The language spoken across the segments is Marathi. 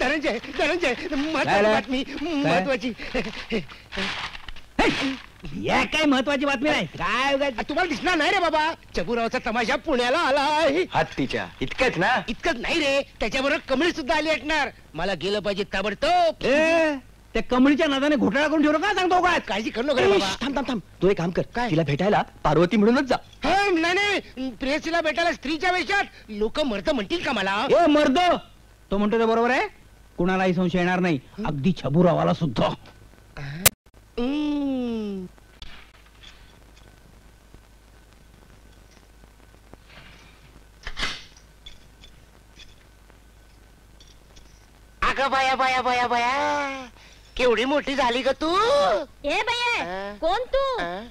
धनंजय धनंजय महत्वाची काय? बातमी महत्वाची. या काय महत्वाची बातमी नाही? काय उगाच- तुम्हाला दिसणार नाही रे बाबा. चबुरावचा तमाशा पुण्याला आलाय. हत्तीच्या. इतकंच ना? इतकंच नाही रे. त्याच्याबरोबर कमळी सुद्धा आली असणार मला गेलं पाहिजे ताबडतोब. ए, त्या कमळीच्या नादाने घोटाळा करून ठेवलं का सांगतो काय काळजी करू नका रे बाबा. थांब थांब थांब. तू एक काम कर. काय? तिला भेटायला पार्वती म्हणूनच जा. हा, नाही नाही. प्रेयसीला भेटायला स्त्रीच्या वेशात. लोक मरत म्हणतील का मला? ए मर्द तो म्हणतो ते बरोबर आहे? कुणालाही संशय येणार नाही. अगदी छबुरावाला सुद्धा. अगं बाया बाया बाया बाया. केवढी मोठी झाली ग तू. ए बये? कोण तू?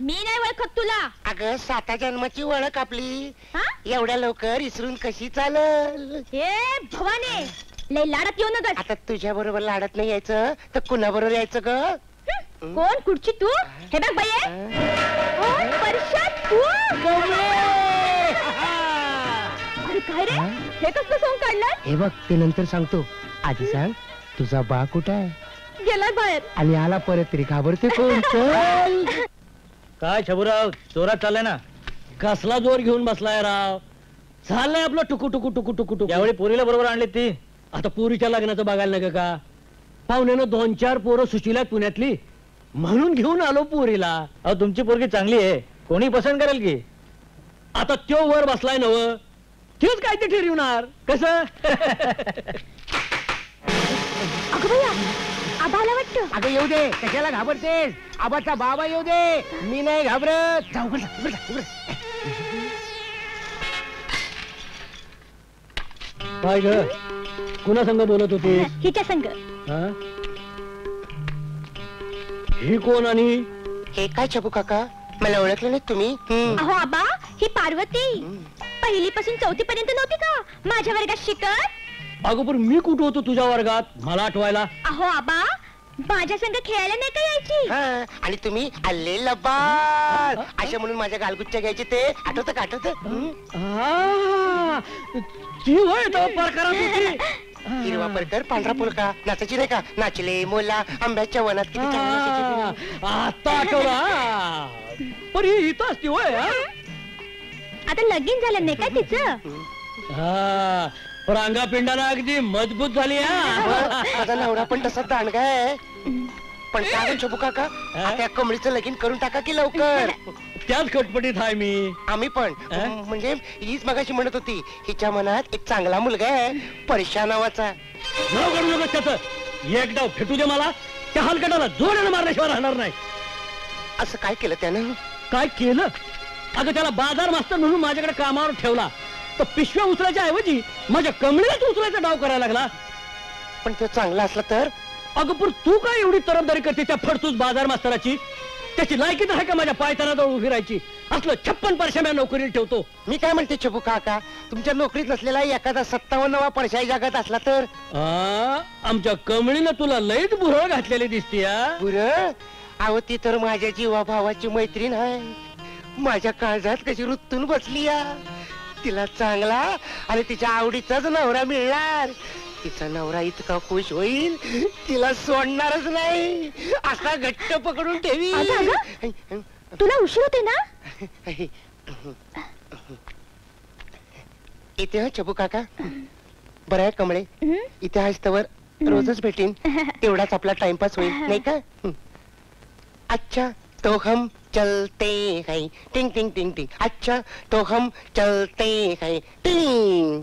मी नाही ओळखत तुला. अगं साता जन्माची ओळख आपली. हा? एवढ्या लवकर इसरून कशी चालल? ए भवाने. लय लाडत येऊ नका आता तुझ्या बरोबर लाडत नाही यायचं तर कुणा बरोबर यायचं ग? कोण? कुठची तू? हे? बघ बये कोण? परशात तू? अरे काय रे? हे? कसलं सोंग काढलं? हे बघ ते नंतर सांगतो. आधी सांग तुझा बा कुठं आहे? गेलाय बाहेर. आणि आला परत तरी घाबरते कोण? चल! काय छबुराव जोरात चाललाय ना? कसला जोर घेऊन बसलाय राव? चाललंय आपलं टुकू टुकू टुकू टुकू टुकू. यावेळी पोरीला बरोबर आणले ती. आता पोरीच्या लग्नाचं बघायला नका का? पाहुण्यानं दोन चार पोरं सुशिलात पुण्यातली. म्हणून घेऊन आलो पोरीला. अहो तुमची पोरगी चांगली आहे. कोणी पसंत करेल की? आता त्यो वर बसलाय नव. तेच काय ते ठरवणार? कसं? अगं बया आबा आला वाटतं. अगं येऊ दे. कशाला घाबरतेस? आबाचा बाबा येऊ दे. मी नाही घाबरत. जाऊ उघड जा, उघड जा, उघड जा. काय ग. कुणा संग बोलत होती हिच्या संग. ही? कोण आणि? हे काय छबू काका? मला ओळखलं नाही तुम्ही. अहो आबा ही पार्वती. पहिली पासून चौथी पर्यंत नव्हती का? माझ्या वर्गात शिकत. अगं पण मी कुठं होतो तुझ्या वर्गात? मला आठवायला. अहो आबा माझ्या संग खेळायला नाही का यायची? हा, आणि तुम्ही आले लबाड. असे म्हणून माझ्या गालगुच्च्या घ्यायचे ते. आठवत का आठवत? ती होय हिरवा परकर पांढरा पुलका नाचायची नाही का? नाचले मोला आंब्याच्या वनात किती छान नाचायची. आ, आता आठवला. पण ही इथं असती होय हा? आता लगीन झालं नाही का तिचं? हा रांगा पिंडाला अगदी मजबूत झाली हा? माझा नवरा पण तसा दांडगा आहे. पण काय म्हणतो छबू काका? आता या कमळीचं लगीन करून टाका की लवकर. त्याच खटपटीत आहे मी. आम्ही पण? म्हणजे हीच मगाशी म्हणत होती हिच्या मनात एक चांगला मुलगा आहे परशा नावाचा. नाव करू नका त्याचं. एक डाव फेटू दे मला त्या हलकटाला जोरानं मारल्याशिवाय राहणार नाही. असं काय केलं त्यानं? काय केलं? अगं त्याला बाजार मास्तर म्हणून माझ्याकडे कामावर ठेवला. तर पिशव्या उचलायच्या ऐवजी माझ्या कमळीलाच उचलायचा डाव करायला लागला. पण तो चांगला असला तर? अगं पण तू काय एवढी तरफदारी करते त्या फडतूस बाजार मास्तराची? त्याची लायकी तर आहे का माझ्या पायतानाजवळ उभी राहायची? असलं छप्पन परशा मी नोकरीला ठेवतो. मी काय म्हणते छबू काका? तुमच्या नोकरीत नसलेला एखादा सत्तावन्नवा परशाई जगात असला तर? आ, आमच्या कमळीनं तुला लईच बुरळ घातलेली दिसती बुर अहो ती तर माझ्या जीवा भावाची मैत्रीण आहे. माझ्या काळजात कशी रुतून बसली या तिला चांगला आणि तिच्या आवडीचाच नवरा मिळणार. तिचा नवरा इतका खुश होईल तिला सोडणारच नाही. असा घट्ट पकडून ठेवी. अगं, तुला उशीर होते ना? इथे हा चबू काका. बरं आहे कमळे? हं? इथे आहेस तवर रोजच भेटीन. तेवढाच आपला टाइमपास होईल नाही का? हं. अच्छा तो हम चलते हैं. टिंग टिंग टिंग टिंग. अच्छा तो हम चलते हैं. टिंग.